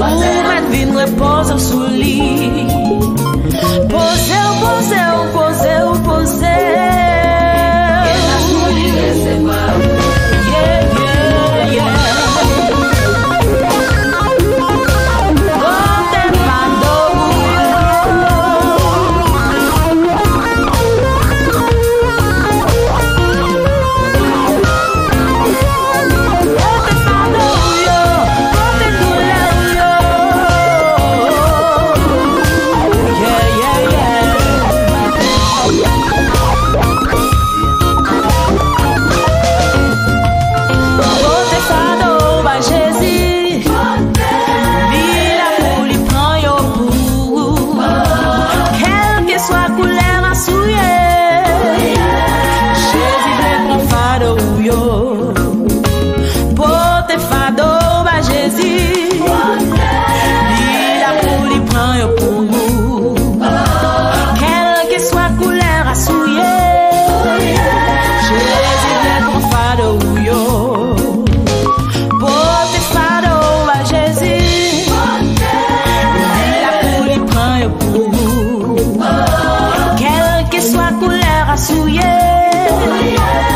Come, ma vinre posa su lì to yeah.